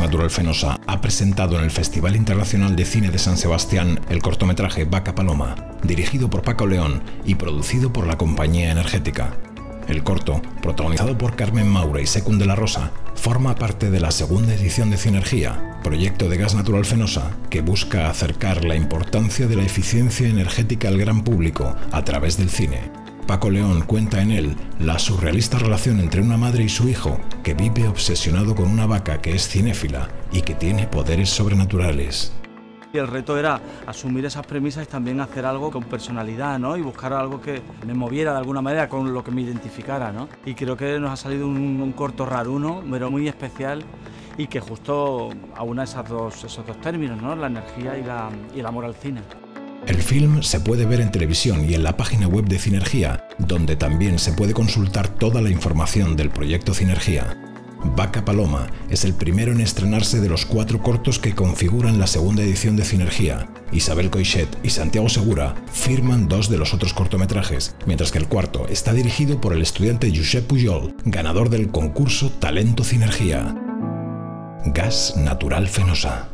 Natural Fenosa ha presentado en el Festival Internacional de Cine de San Sebastián el cortometraje Vaca Paloma, dirigido por Paco León y producido por la compañía energética. El corto, protagonizado por Carmen Maura y Secund de la Rosa, forma parte de la segunda edición de Cinergía, proyecto de gas natural fenosa que busca acercar la importancia de la eficiencia energética al gran público a través del cine. Paco León cuenta en él la surrealista relación entre una madre y su hijo que vive obsesionado con una vaca que es cinéfila y que tiene poderes sobrenaturales. Y el reto era asumir esas premisas y también hacer algo con personalidad, ¿no? Y buscar algo que me moviera de alguna manera, con lo que me identificara, ¿no? Y creo que nos ha salido un, corto raruno, pero muy especial y que justo aúna esos dos, esos dos términos, ¿no? La energía y, la, y el amor al cine. El film se puede ver en televisión y en la página web de Cinergía, donde también se puede consultar toda la información del proyecto Cinergía. Vaca Paloma es el primero en estrenarse de los cuatro cortos que configuran la segunda edición de Cinergía. Isabel Coixet y Santiago Segura firman dos de los otros cortometrajes, mientras que el cuarto está dirigido por el estudiante Josep Pujol, ganador del concurso Talento Cinergía. Gas Natural Fenosa.